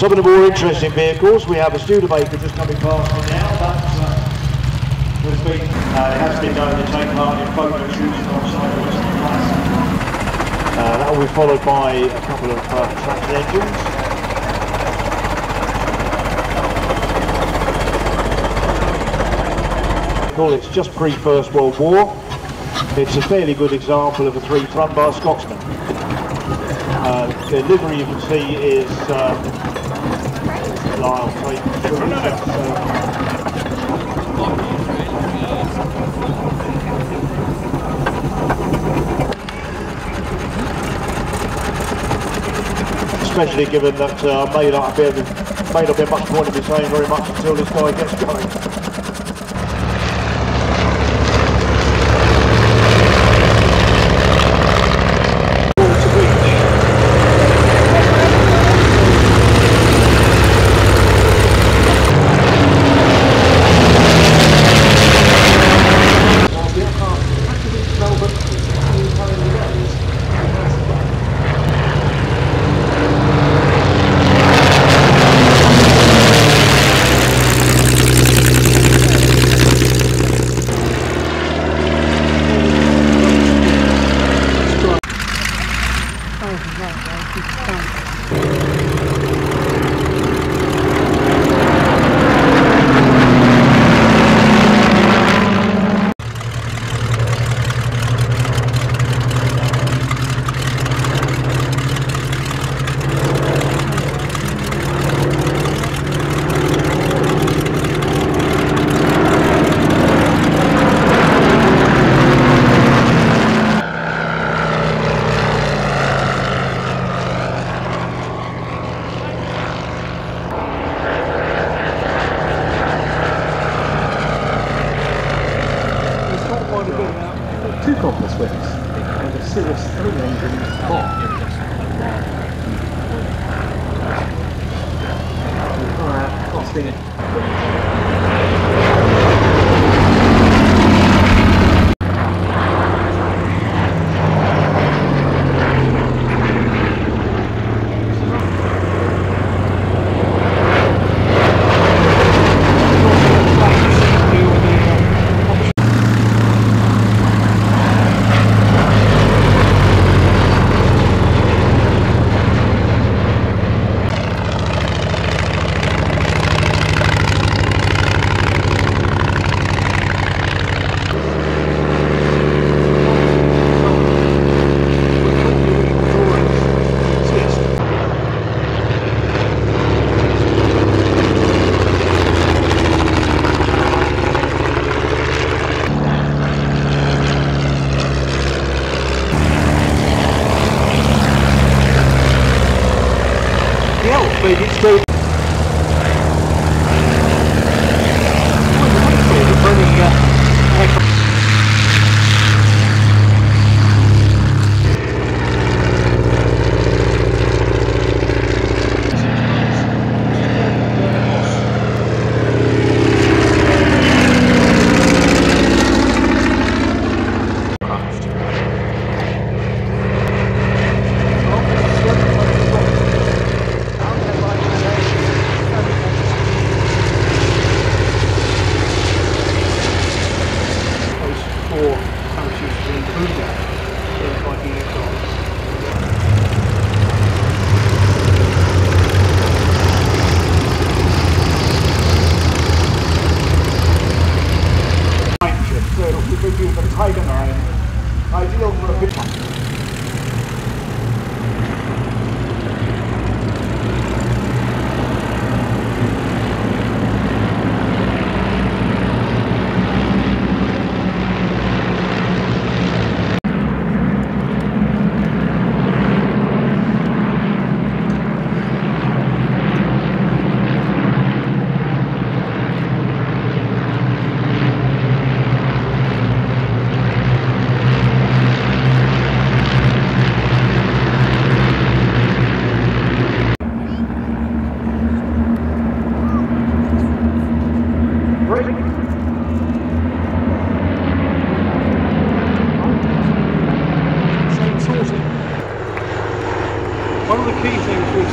Some of the more interesting vehicles, we have a Studebaker just coming past me now. That's, uh, has been, uh, it has been take part in photo shoots the. Uh, that will be followed by a couple of uh, engines. It's just pre-First World War. It's a fairly good example of a three front bar Scotsman. Uh, the livery you can see is uh, Especially given that uh, I may not be able, may not be much point in me saying very much until this guy gets going. してね。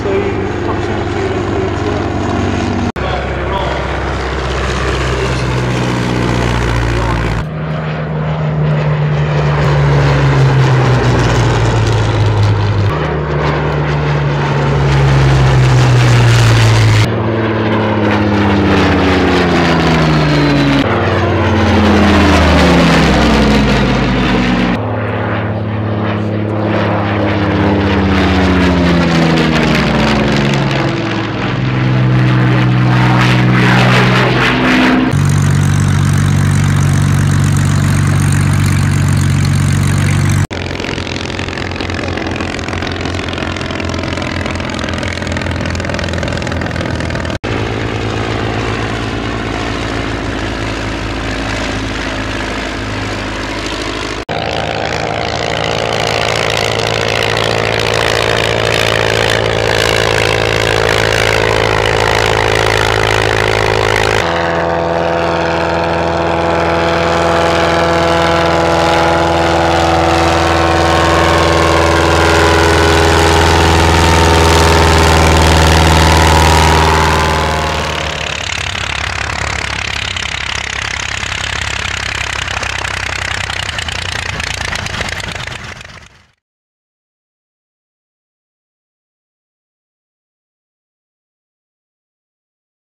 One